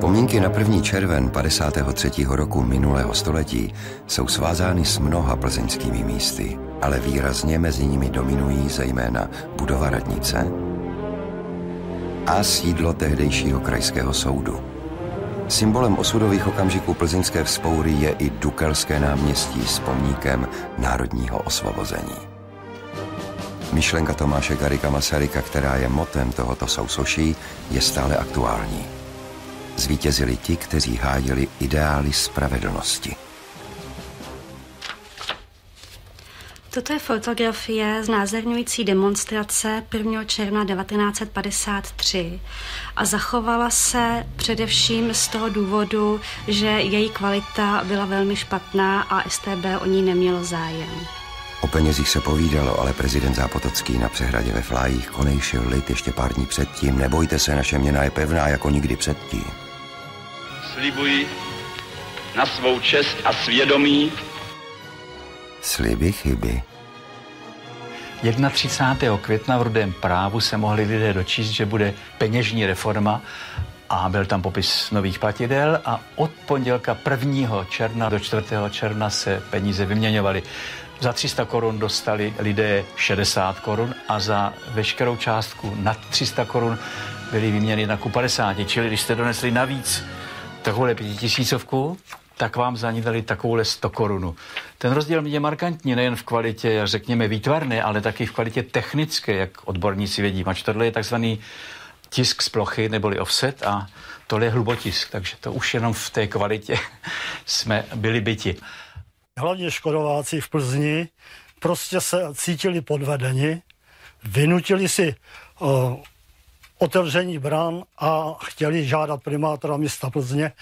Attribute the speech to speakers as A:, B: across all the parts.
A: Vzpomínky na první červen 53. roku minulého století jsou svázány s mnoha plzeňskými místy, ale výrazně mezi nimi dominují zejména budova radnice a sídlo tehdejšího krajského soudu. Symbolem osudových okamžiků plzeňské vzpoury je i Dukelské náměstí s pomníkem národního osvobození. Myšlenka Tomáše Garika Masaryka, která je motem tohoto sousoší, je stále aktuální. Zvítězili ti, kteří hájili ideály spravedlnosti.
B: Toto je fotografie znázorňující demonstrace 1. června 1953 a zachovala se především z toho důvodu, že její kvalita byla velmi špatná a STB o ní nemělo zájem.
A: O penězích se povídalo, ale prezident Zápotocký na přehradě ve Flájích konejšil lid ještě pár dní předtím. Nebojte se, naše měna je pevná jako nikdy předtím.
C: Slibuji na svou čest a svědomí
A: Sliby chyby.
D: 31. května v Rudém právu se mohli lidé dočíst, že bude peněžní reforma a byl tam popis nových platidel a od pondělka 1. června do 4. června se peníze vyměňovaly. Za 300 korun dostali lidé 60 korun a za veškerou částku nad 300 korun byly vyměněny na ku 50. Čili když jste donesli navíc takovouhle pětitisícovku, tak vám za ní dali takovouhle 100 korunu. Ten rozdíl je markantní nejen v kvalitě, řekněme, výtvarné, ale taky v kvalitě technické, jak odborníci vědí. Mač tohle je takzvaný tisk z plochy neboli offset a tohle je hlubotisk, takže to už jenom v té kvalitě jsme byli byti.
E: Hlavně škodováci v Plzni prostě se cítili podvedeni, vynutili si otevření bran a chtěli žádat primátora města Plzně,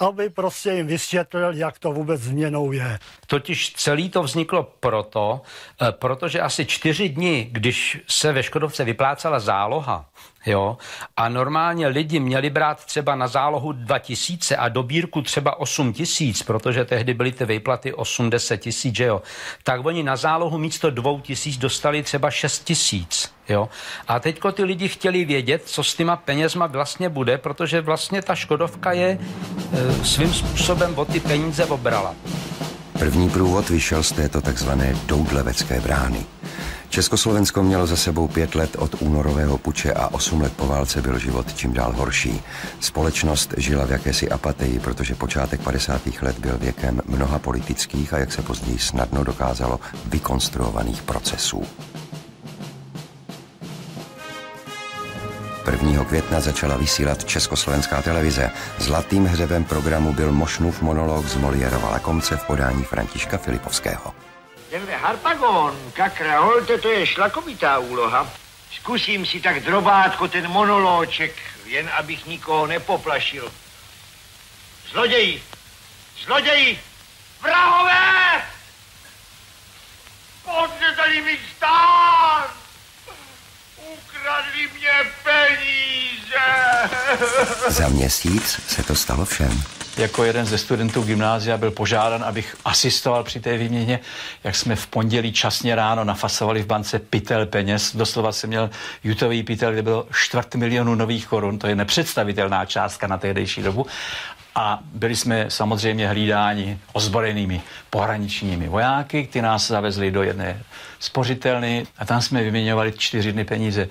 E: aby prostě jim vysvětlil, jak to vůbec změnou je.
F: Totiž celý to vzniklo proto, eh, protože asi čtyři dny, když se ve Škodovce vyplácela záloha, Jo? A normálně lidi měli brát třeba na zálohu 2000 a dobírku třeba 8 tisíc, protože tehdy byly ty výplaty 80 tisíc, jo. Tak oni na zálohu místo 2 tisíc dostali třeba 6 tisíc. Jo? A teďko ty lidi chtěli vědět, co s těma penězma vlastně bude, protože vlastně ta Škodovka je e, svým způsobem o ty peníze obrala.
A: První průvod vyšel z této takzvané Doudlevecké brány. Československo mělo za sebou pět let od únorového puče a osm let po válce byl život čím dál horší. Společnost žila v jakési apatii, protože počátek 50. let byl věkem mnoha politických a jak se později snadno dokázalo vykonstruovaných procesů. 1. května začala vysílat Československá televize. Zlatým hřebem programu byl Mošnův monolog z Molierova Lakomce v podání Františka Filipovského.
G: Harpagon, kakra, holte, to je šlakovitá úloha. Zkusím si tak drobátko ten monoloček, jen abych nikoho nepoplašil. Zloději! Zloději! Vrahové! Tady mi stán! Ukradli mě peníze!
A: Za měsíc se to stalo všem
D: jako jeden ze studentů gymnázia byl požádan, abych asistoval při té výměně, jak jsme v pondělí časně ráno nafasovali v bance pytel peněz. Doslova jsem měl jutový pytel, kde bylo čtvrt milionu nových korun, to je nepředstavitelná částka na tehdejší dobu. A byli jsme samozřejmě hlídáni ozbrojenými pohraničními vojáky, kteří nás zavezli do jedné spořitelny a tam jsme vyměňovali čtyři dny peníze.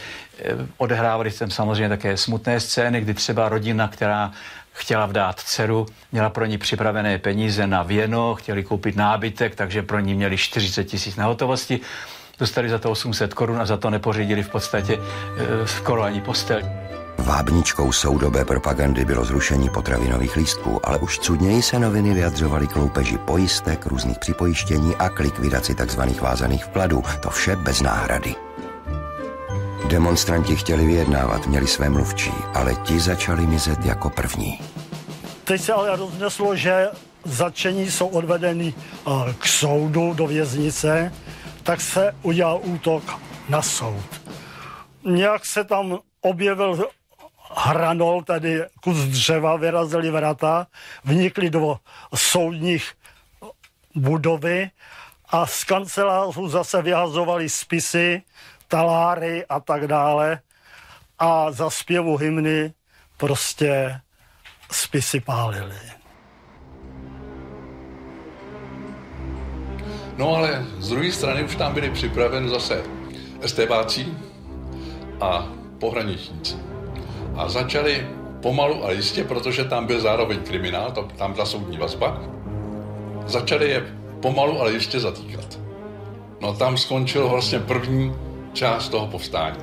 D: Odehrávali jsem samozřejmě také smutné scény, kdy třeba rodina, která chtěla vdát dceru, měla pro ní připravené peníze na věno, chtěli koupit nábytek, takže pro ní měli 40 tisíc na hotovosti. Dostali za to 800 korun a za to nepořídili v podstatě e, skoro ani postel.
A: Vábničkou soudobé propagandy bylo zrušení potravinových lístků, ale už cudněji se noviny vyjadřovaly k loupeži pojistek, různých připojištění a k likvidaci tzv. vázaných vkladů. To vše bez náhrady. Demonstranti chtěli vyjednávat, měli své mluvčí, ale ti začali mizet jako první.
E: Teď se ale rozneslo, že začení jsou odvedeny eh, k soudu do věznice, tak se udělal útok na soud. Nějak se tam objevil hranol, tedy kus dřeva, vyrazili vrata, vnikli do soudních budovy a z kancelářů zase vyhazovali spisy, taláry a tak dále. A za zpěvu hymny prostě spisy pálili.
H: No ale z druhé strany už tam byli připraveni zase estébáci a pohraničníci. A začali pomalu a jistě, protože tam byl zároveň kriminál, tam byla soudní vazba, začali je pomalu, ale jistě zatýkat. No tam skončil vlastně první část toho povstání.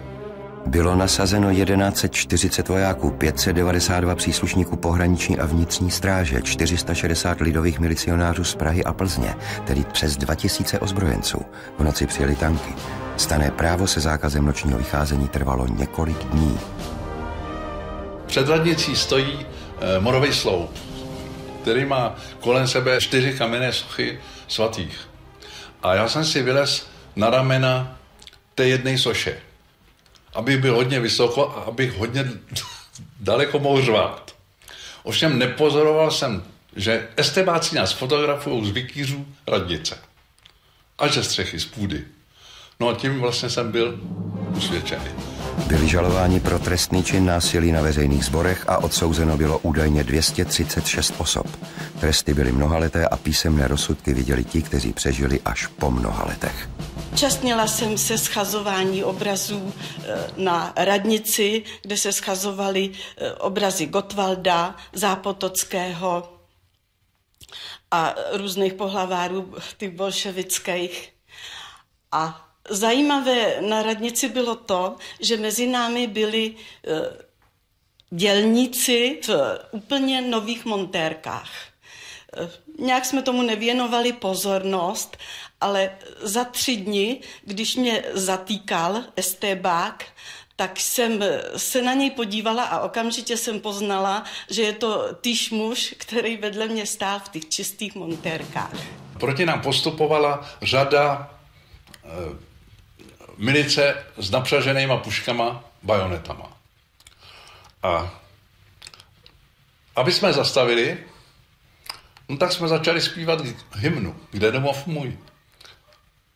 A: Bylo nasazeno 1140 vojáků, 592 příslušníků pohraniční a vnitřní stráže, 460 lidových milicionářů z Prahy a Plzně, tedy přes 2000 ozbrojenců. V noci přijeli tanky. Stané právo se zákazem nočního vycházení trvalo několik dní.
H: Před radnicí stojí e, morový sloup, který má kolem sebe čtyři kamenné sochy svatých. A já jsem si vylez na ramena té jedné soše, abych byl hodně vysoko a abych hodně daleko mohl řvát. Ovšem nepozoroval jsem, že estebáci nás fotografují z vikýřů radnice. A že střechy z půdy. No a tím vlastně jsem byl usvědčený.
A: Byli žalováni pro trestný čin násilí na veřejných zborech a odsouzeno bylo údajně 236 osob. Tresty byly mnohaleté a písemné rozsudky viděli ti, kteří přežili až po mnoha letech.
I: Častnila jsem se schazování obrazů eh, na radnici, kde se schazovaly eh, obrazy Gotwalda, Zápotockého a různých pohlavárů, těch bolševických. A Zajímavé na radnici bylo to, že mezi námi byli eh, dělníci v úplně nových montérkách. Nějak jsme tomu nevěnovali pozornost, ale za tři dny, když mě zatýkal estébák, tak jsem se na něj podívala a okamžitě jsem poznala, že je to týž muž, který vedle mě stál v těch čistých montérkách.
H: Proti nám postupovala řada eh, milice s napřaženýma puškama, bajonetama. A aby jsme zastavili, no tak jsme začali zpívat hymnu, kde domov můj.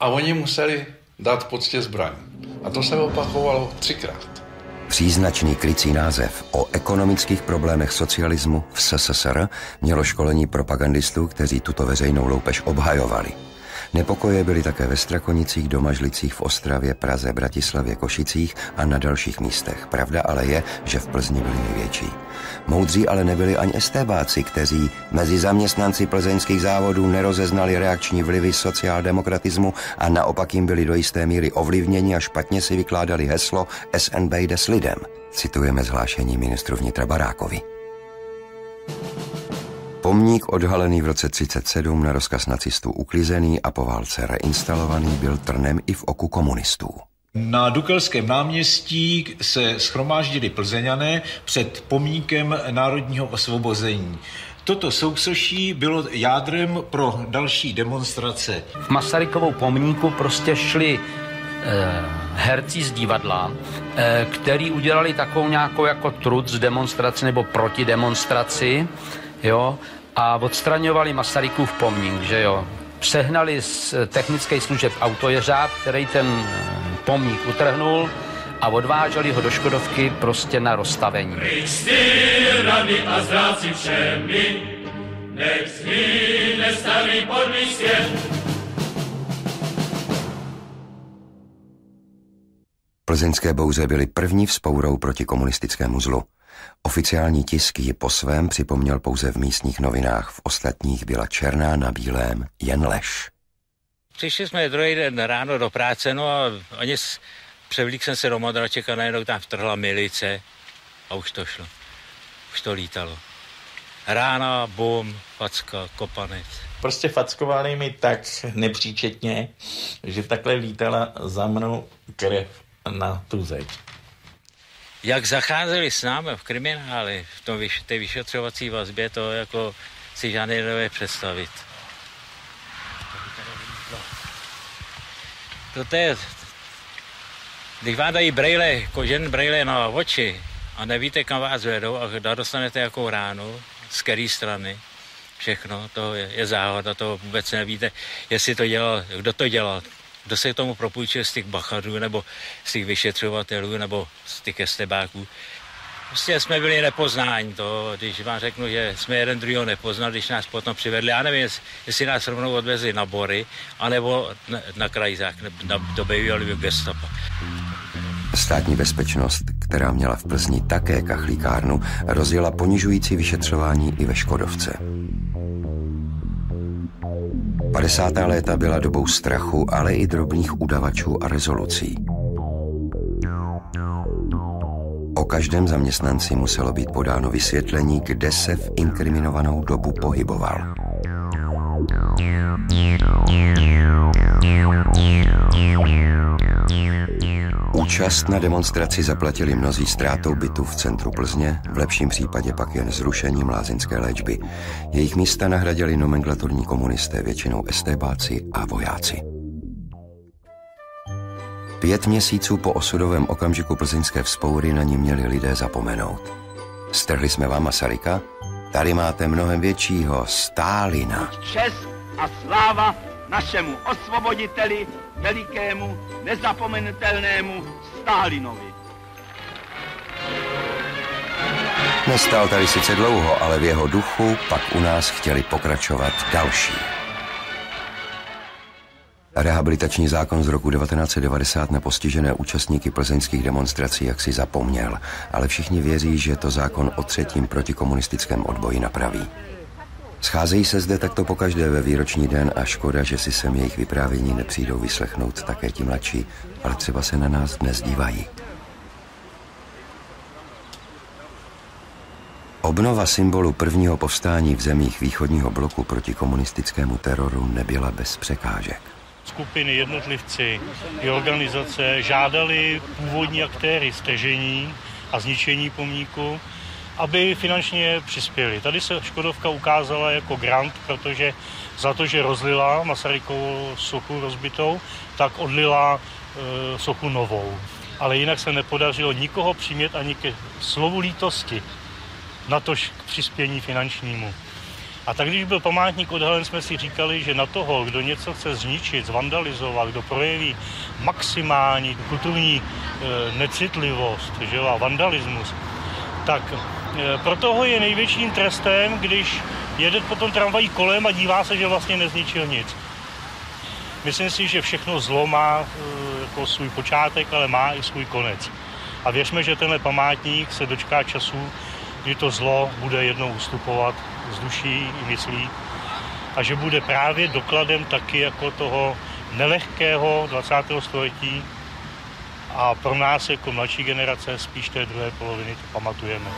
H: A oni museli dát poctě zbraň. A to se opakovalo třikrát.
A: Příznačný krycí název o ekonomických problémech socialismu v SSSR mělo školení propagandistů, kteří tuto veřejnou loupež obhajovali. Nepokoje byly také ve Strakonicích, Domažlicích, v Ostravě, Praze, Bratislavě, Košicích a na dalších místech. Pravda ale je, že v Plzni byli největší. Moudří ale nebyli ani estébáci, kteří mezi zaměstnanci plzeňských závodů nerozeznali reakční vlivy sociáldemokratismu a naopak jim byli do jisté míry ovlivněni a špatně si vykládali heslo SNB jde s lidem. Citujeme zhlášení ministru vnitra Barákovi. Pomník odhalený v roce 37 na rozkaz nacistů uklizený a po válce reinstalovaný byl trnem i v oku komunistů.
J: Na Dukelském náměstí se schromáždili plzeňané před pomníkem národního osvobození. Toto sousoší bylo jádrem pro další demonstrace.
F: V Masarykovou pomníku prostě šli eh, herci z divadla, eh, který udělali takovou nějakou jako trud z demonstraci nebo proti demonstraci, jo, a odstraňovali Masarykův pomník, že jo. Přehnali z technické služeb autojeřáb, který ten eh, pomník utrhnul a odváželi ho do Škodovky prostě na rozstavení. rady a zráci všemi, nech starý podlý svět.
A: Plzeňské bouře byly první vzpourou proti komunistickému zlu. Oficiální tisk ji po svém připomněl pouze v místních novinách, v ostatních byla černá na bílém jen lež.
K: Přišli jsme druhý den ráno do práce, no a oni převlík jsem se do modraček a najednou tam vtrhla milice a už to šlo. Už to lítalo. Rána, bum, facka, kopanec.
L: Prostě fackovali mi tak nepříčetně, že takhle lítala za mnou krev na tu zeď
K: jak zacházeli s námi v krimináli, v tom, té vyšetřovací vazbě, to jako si žádný nedové představit. To je, když vám dají brejle, kožen brejle na oči a nevíte, kam vás vedou a dostanete jakou ránu, z které strany, všechno, to je, je záhoda, to vůbec nevíte, jestli to dělal, kdo to dělal, kdo se k tomu propůjčil z těch bachadů nebo z těch vyšetřovatelů nebo z těch estebáků. Prostě jsme byli nepoznání, to, když vám řeknu, že jsme jeden druhého nepoznali, když nás potom přivedli. Já nevím, jestli nás rovnou odvezli na Bory, anebo na, na krajzách, na, do bývalého gestapa.
A: Státní bezpečnost, která měla v Plzni také kachlíkárnu, rozjela ponižující vyšetřování i ve Škodovce. 50. léta byla dobou strachu, ale i drobných udavačů a rezolucí. O každém zaměstnanci muselo být podáno vysvětlení, kde se v inkriminovanou dobu pohyboval. Účast na demonstraci zaplatili mnozí ztrátou bytu v centru Plzně, v lepším případě pak jen zrušením lázeňské léčby. Jejich místa nahradili nomenklaturní komunisté, většinou estébáci a vojáci. Pět měsíců po osudovém okamžiku plzeňské vzpoury na ní měli lidé zapomenout. Strhli jsme vám Masaryka? Tady máte mnohem většího, Stálina.
C: Čest a sláva našemu osvoboditeli, velikému, nezapomenutelnému Stálinovi.
A: Nestal tady sice dlouho, ale v jeho duchu pak u nás chtěli pokračovat další. Rehabilitační zákon z roku 1990 na postižené účastníky plzeňských demonstrací jaksi zapomněl, ale všichni věří, že to zákon o třetím protikomunistickém odboji napraví. Scházejí se zde takto pokaždé ve výroční den a škoda, že si sem jejich vyprávění nepřijdou vyslechnout také ti mladší, ale třeba se na nás dnes dívají. Obnova symbolu prvního povstání v zemích východního bloku proti komunistickému teroru nebyla bez překážek.
M: Skupiny, jednotlivci i organizace žádali původní aktéry stežení a zničení pomníku, aby finančně přispěli. Tady se Škodovka ukázala jako grant, protože za to, že rozlila Masarykovou sochu rozbitou, tak odlila e, sochu novou. Ale jinak se nepodařilo nikoho přimět ani ke slovu lítosti, natož k přispění finančnímu. A tak když byl památník odhalen, jsme si říkali, že na toho, kdo něco chce zničit, zvandalizovat, kdo projeví maximální kulturní e, necitlivost že, a vandalismus, tak e, pro toho je největším trestem, když jede potom tramvají kolem a dívá se, že vlastně nezničil nic. Myslím si, že všechno zlo má e, jako svůj počátek, ale má i svůj konec. A věřme, že tenhle památník se dočká času, kdy to zlo bude jednou ustupovat z duší i myslí a že bude právě dokladem taky jako toho nelehkého 20. století a pro nás jako mladší generace spíš té druhé poloviny to pamatujeme.